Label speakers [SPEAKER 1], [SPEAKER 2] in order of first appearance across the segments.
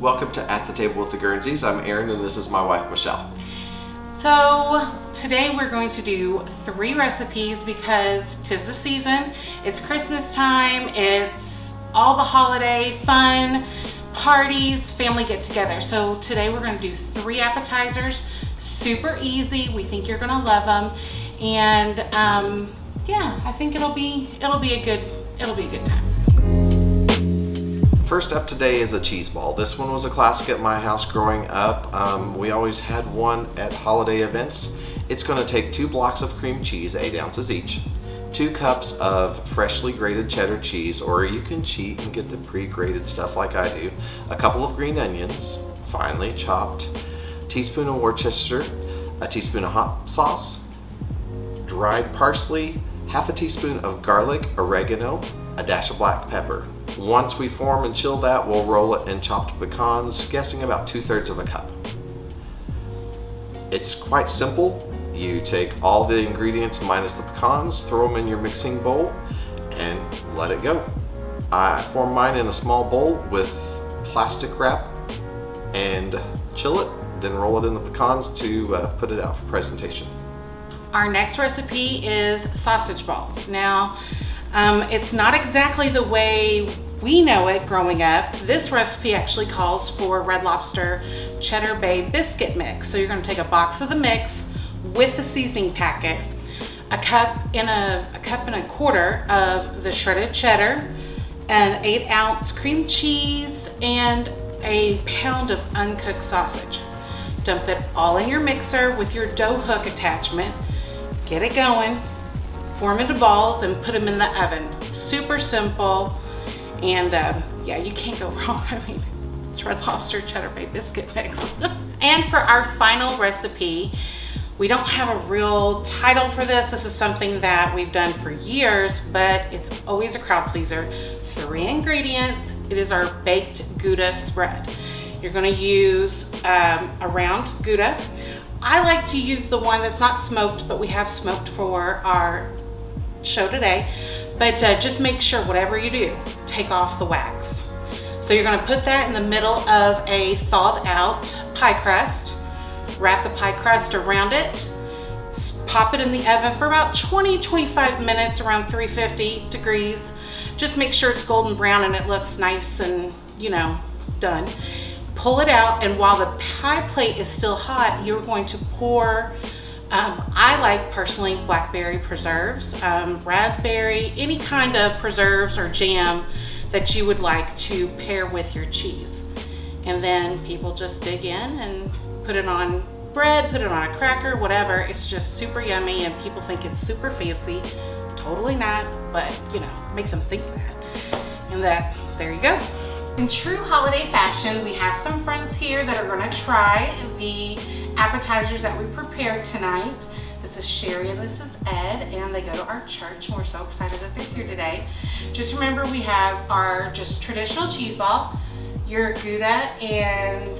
[SPEAKER 1] Welcome to At the Table with the Guernseys. I'm Aaron and this is my wife Michelle.
[SPEAKER 2] So today we're going to do three recipes because tis the season, it's Christmas time, it's all the holiday fun, parties, family get together. So today we're gonna do three appetizers, super easy. We think you're gonna love them. And um, yeah, I think it'll be, it'll be a good, it'll be a good time.
[SPEAKER 1] First up today is a cheese ball. This one was a classic at my house growing up. Um, we always had one at holiday events. It's going to take two blocks of cream cheese, eight ounces each, two cups of freshly grated cheddar cheese, or you can cheat and get the pre-grated stuff like I do, a couple of green onions, finely chopped, teaspoon of Worcester, a teaspoon of hot sauce, dried parsley, half a teaspoon of garlic, oregano, a dash of black pepper. Once we form and chill that, we'll roll it in chopped pecans, guessing about two thirds of a cup. It's quite simple. You take all the ingredients minus the pecans, throw them in your mixing bowl, and let it go. I form mine in a small bowl with plastic wrap and chill it, then roll it in the pecans to uh, put it out for presentation.
[SPEAKER 2] Our next recipe is sausage balls. Now, um, it's not exactly the way we know it growing up. This recipe actually calls for Red Lobster Cheddar Bay biscuit mix. So you're gonna take a box of the mix with the seasoning packet, a cup in a, a cup and a quarter of the shredded cheddar, an eight ounce cream cheese, and a pound of uncooked sausage. Dump it all in your mixer with your dough hook attachment. Get it going, form into balls and put them in the oven. Super simple. And uh, yeah, you can't go wrong. I mean, it's Red Lobster Cheddar Bay Biscuit Mix. and for our final recipe, we don't have a real title for this. This is something that we've done for years, but it's always a crowd pleaser. Three ingredients. It is our baked Gouda spread. You're gonna use um, a round Gouda. I like to use the one that's not smoked, but we have smoked for our show today. But uh, just make sure whatever you do, take off the wax. So you're gonna put that in the middle of a thawed out pie crust, wrap the pie crust around it, pop it in the oven for about 20, 25 minutes around 350 degrees. Just make sure it's golden brown and it looks nice and, you know, done. Pull it out and while the pie plate is still hot, you're going to pour um, I like personally blackberry preserves, um, raspberry, any kind of preserves or jam that you would like to pair with your cheese. And then people just dig in and put it on bread, put it on a cracker, whatever. It's just super yummy and people think it's super fancy. Totally not, but you know, make them think that. And that, there you go. In true holiday fashion, we have some friends here that are gonna try the appetizers that we prepared tonight. This is Sherry and this is Ed, and they go to our church, and we're so excited that they're here today. Just remember we have our just traditional cheese ball, your Gouda, and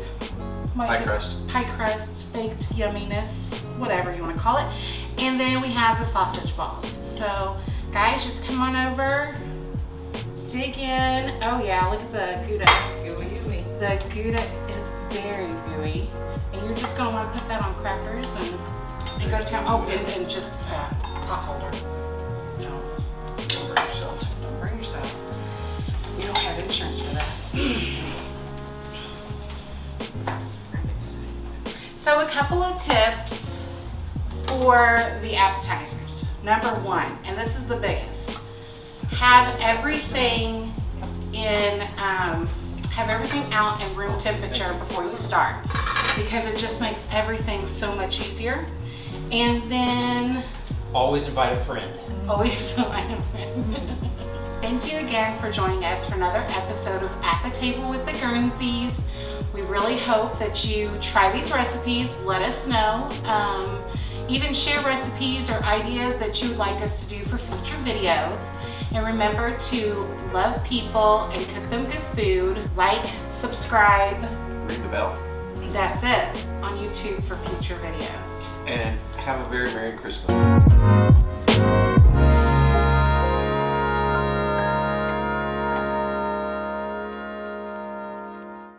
[SPEAKER 1] pie crust.
[SPEAKER 2] Pie crust, baked yumminess, whatever you want to call it. And then we have the sausage balls. So guys, just come on over, dig in. Oh yeah, look at the Gouda.
[SPEAKER 3] Gooey, gooey.
[SPEAKER 2] The Gouda is very gooey. And you're just gonna wanna put that on crackers and, and go to town. Oh, and, and just uh, pot holder. No, don't burn yourself. Don't burn yourself. You don't have insurance for that. so a couple of tips for the appetizers. Number one, and this is the biggest, have everything in um, have everything out in room temperature before you start because it just makes everything so much easier. And then
[SPEAKER 3] always invite a friend.
[SPEAKER 2] Always invite a friend. Thank you again for joining us for another episode of At the Table with the Guernseys. We really hope that you try these recipes. Let us know. Um, even share recipes or ideas that you would like us to do for future videos. And remember to love people and cook them good food. Like, subscribe.
[SPEAKER 1] Ring the bell.
[SPEAKER 2] That's it on YouTube for future videos.
[SPEAKER 1] And have a very Merry Christmas.